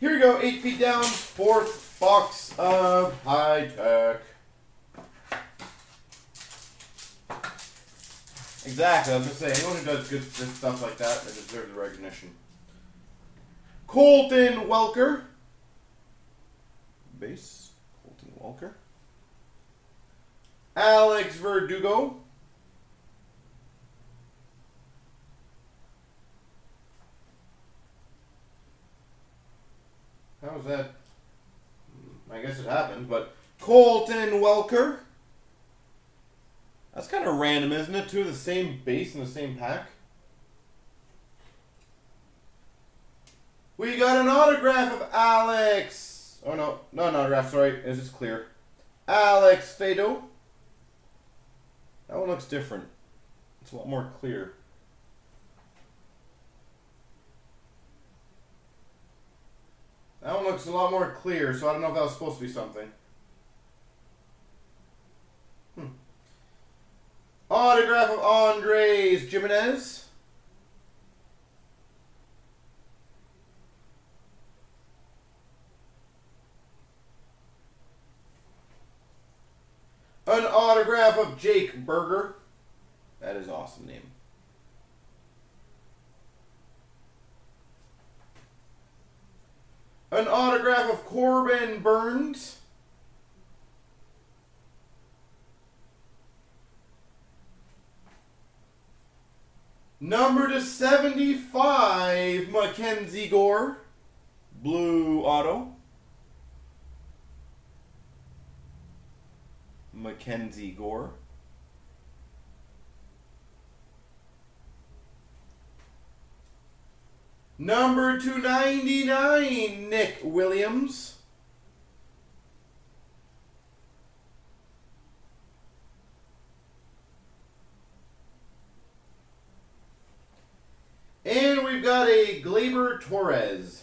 Here we go, eight feet down, fourth box of High Tek. Exactly, I was gonna say, anyone who does good good stuff like that, they deserve the recognition. Colton Welker. Base, Colton Welker. Alex Verdugo. How was that? I guess it happened, but Colton Welker. That's kind of random, isn't it? Two of the same base in the same pack. We got an autograph of Alex. Oh no, no, an autograph. Sorry, it's just clear. Alex Fado. That one looks different. It's a lot more clear. That one looks a lot more clear, so I don't know if that was supposed to be something. Hmm. Autograph of Andres Gimenez. An autograph of Jake Burger. That is awesome name. An autograph of Corbin Burnes. Number to 75, MacKenzie Gore. Blue auto. MacKenzie Gore. Number 299, Nick Williams. And we've got a Gleyber Torres.